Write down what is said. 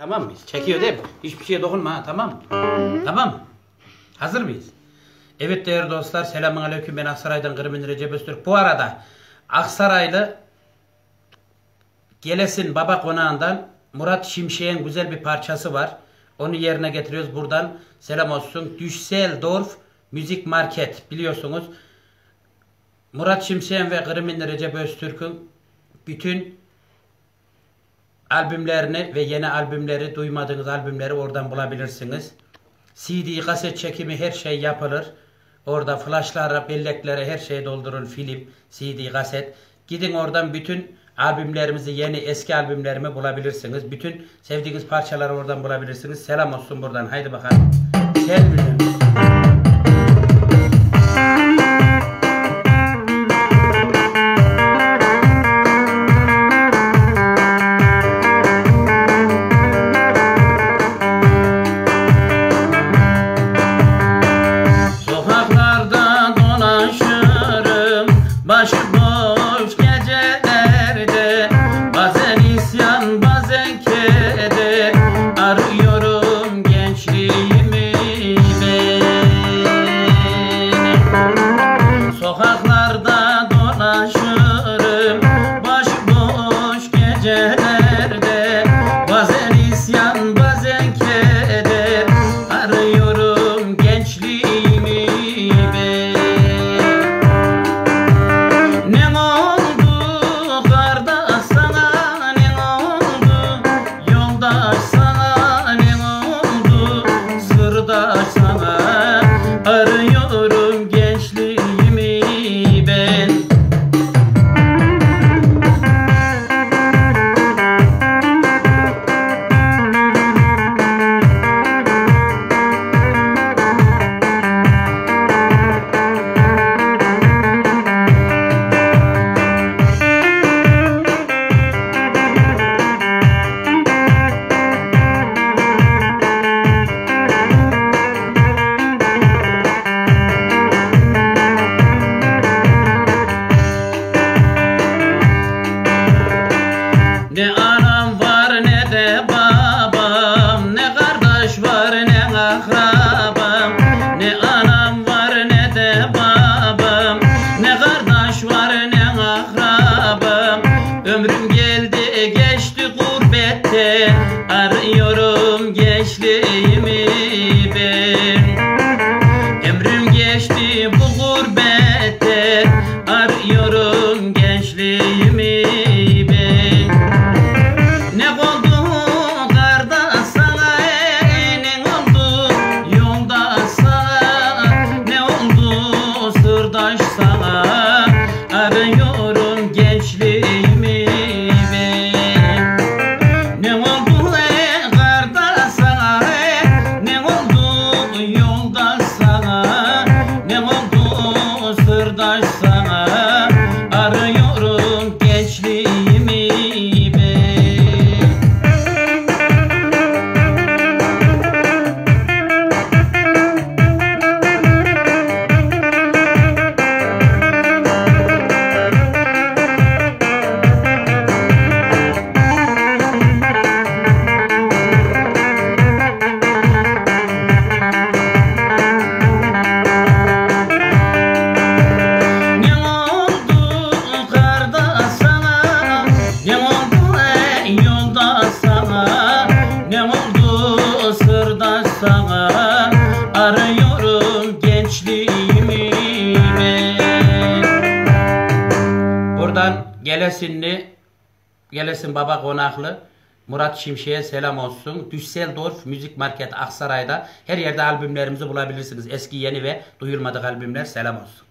Tamam mıyız? Çekiyor değil mi? Hiçbir şeye dokunma ha tamam mı? Tamam mı? Hazır mıyız? Evet değerli dostlar selamun aleyküm ben Aksaray'dan Kırmızı Recep Öztürk. Bu arada Aksaraylı Gelesin Baba Konağı'ndan Murat Şimşek'in güzel bir parçası var. Onu yerine getiriyoruz buradan. Selam olsun. Düsseldorf Müzik Market biliyorsunuz. Murat Şimşek'in ve Kırmızı Recep Öztürk'ün bütün albümlerini ve yeni albümleri duymadığınız albümleri oradan bulabilirsiniz. CD, kaset çekimi her şey yapılır. Orada flashlara, belleklere her şey doldurun. Film, CD, kaset. Gidin oradan bütün albümlerimizi, yeni eski albümlerimi bulabilirsiniz. Bütün sevdiğiniz parçaları oradan bulabilirsiniz. Selam olsun buradan. Haydi bakalım. Sevmiyorum. Arıyorum gençliğimi ben. Sokaklarda Arıyorum gençliğimi Gelesinli Gelesin Baba Konaklı Murat Şimşek'e selam olsun. Düsseldorf Müzik Market Aksaray'da her yerde albümlerimizi bulabilirsiniz. Eski, yeni ve duyulmadık albümler selam olsun.